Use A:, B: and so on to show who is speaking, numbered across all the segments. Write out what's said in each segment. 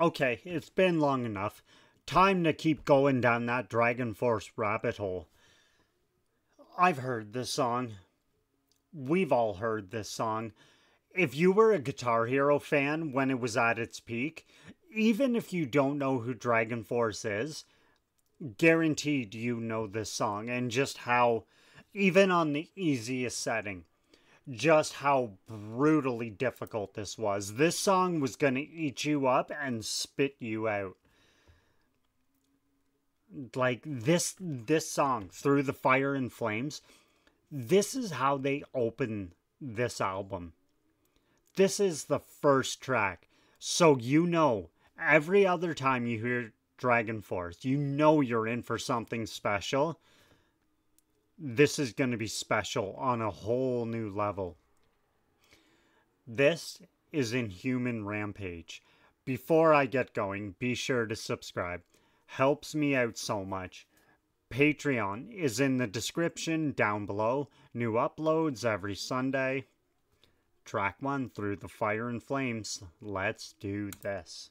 A: Okay, it's been long enough. Time to keep going down that Dragon Force rabbit hole. I've heard this song. We've all heard this song. If you were a Guitar Hero fan when it was at its peak, even if you don't know who Dragon Force is, guaranteed you know this song and just how, even on the easiest setting, just how brutally difficult this was. This song was going to eat you up and spit you out. Like this this song Through the Fire and Flames, this is how they open this album. This is the first track. So you know every other time you hear Dragon Force, you know you're in for something special. This is going to be special on a whole new level. This is Inhuman Rampage. Before I get going, be sure to subscribe. Helps me out so much. Patreon is in the description down below. New uploads every Sunday. Track 1 through the fire and flames. Let's do this.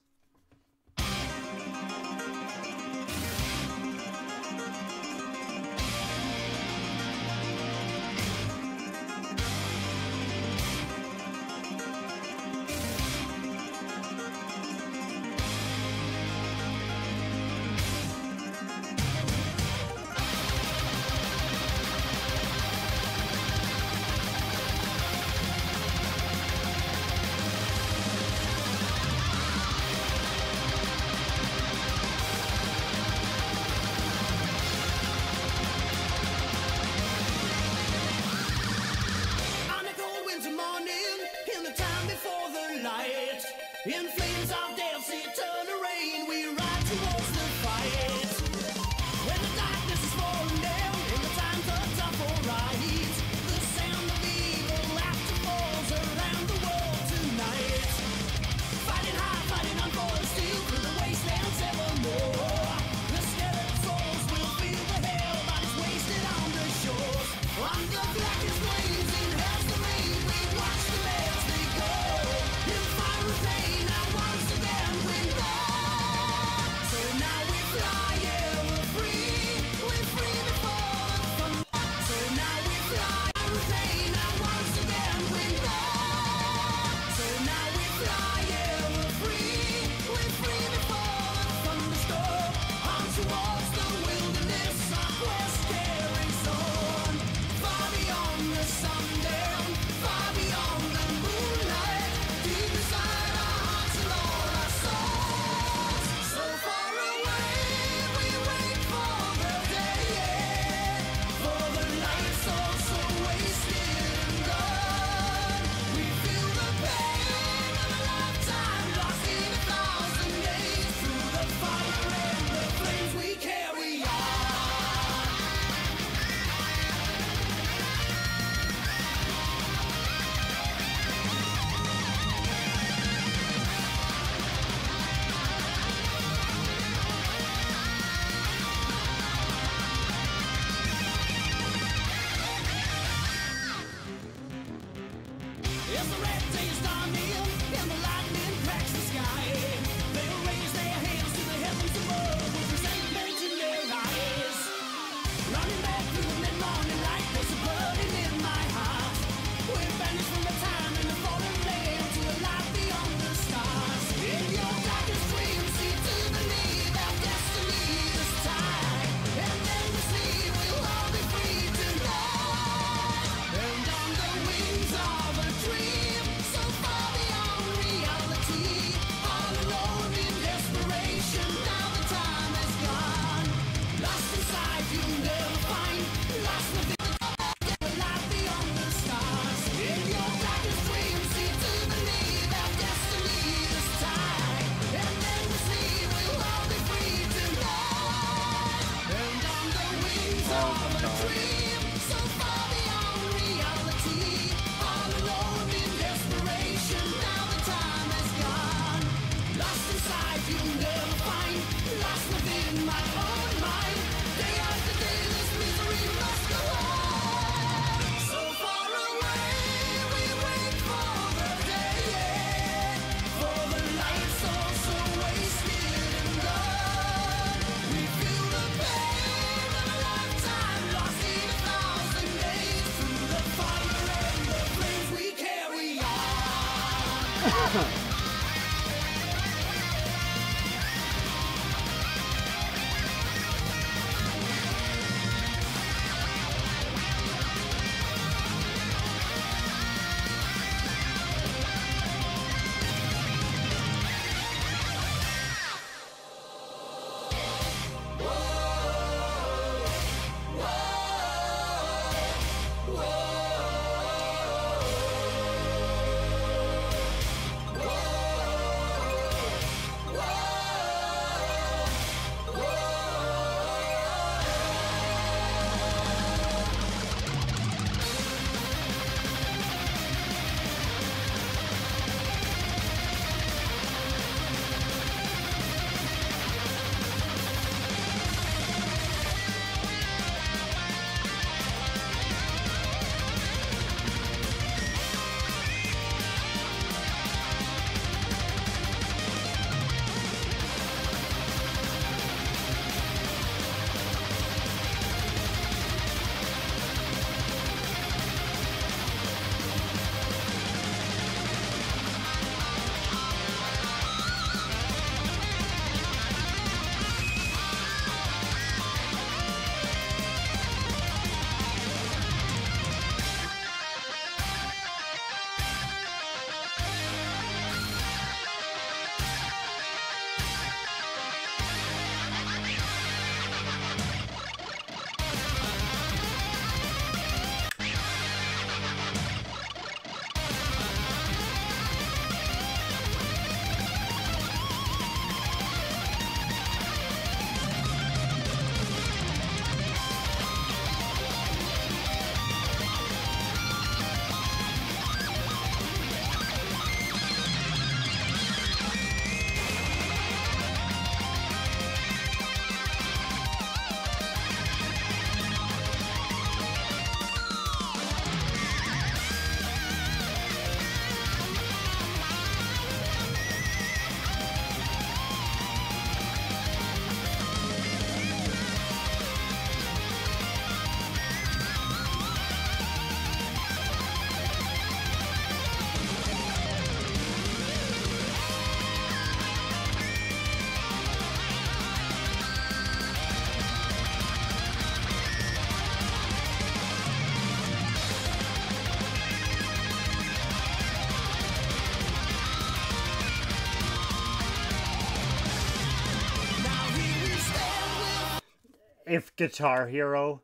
A: If Guitar Hero,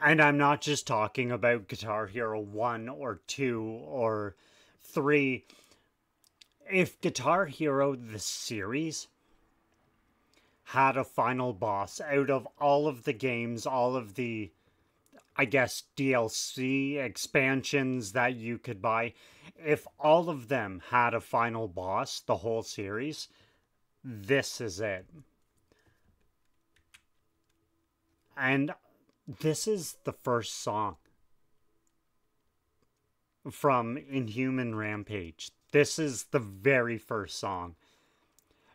A: and I'm not just talking about Guitar Hero 1 or 2 or 3, if Guitar Hero the series had a final boss out of all of the games, all of the I guess DLC expansions that you could buy, if all of them had a final boss, the whole series, this is it. And this is the first song from Inhuman Rampage. This is the very first song.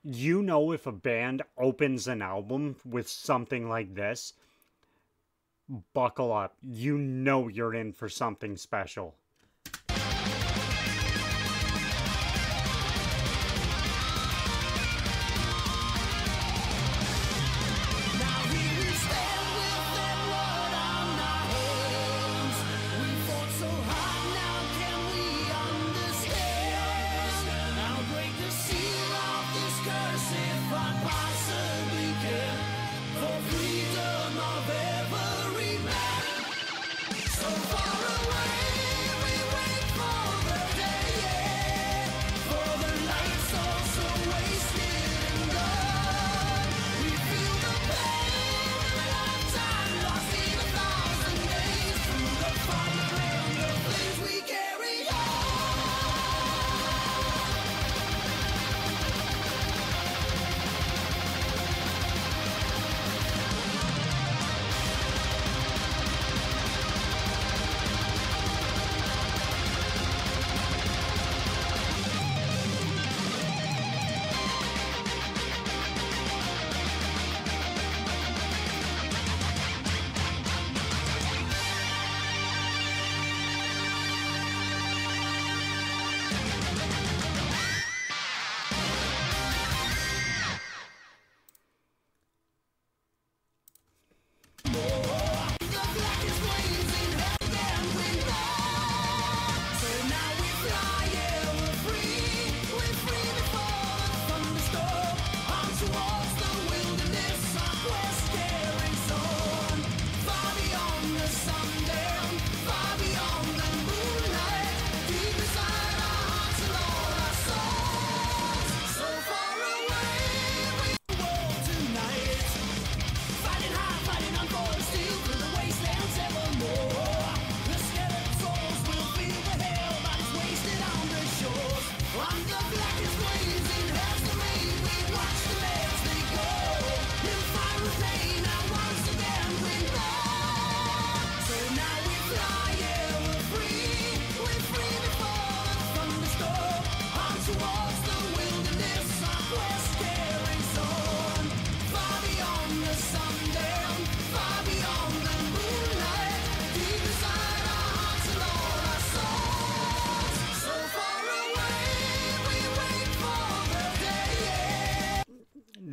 A: You know, if a band opens an album with something like this, buckle up. You know you're in for something special.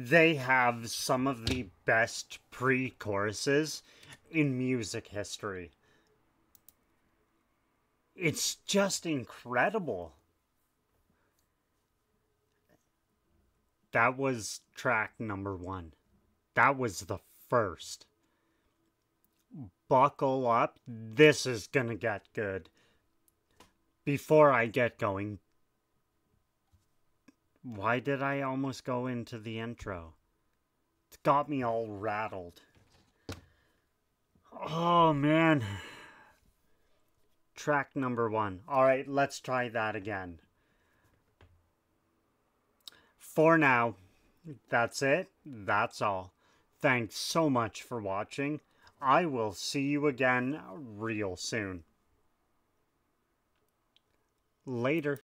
A: They have some of the best pre choruses in music history. It's just incredible. That was track number one. That was the first. Buckle up. This is gonna get good. Before I get going, why did I almost go into the intro? It's got me all rattled. Oh man. Track number one. Alright, let's try that again. For now, that's it. That's all. Thanks so much for watching. I will see you again real soon. Later.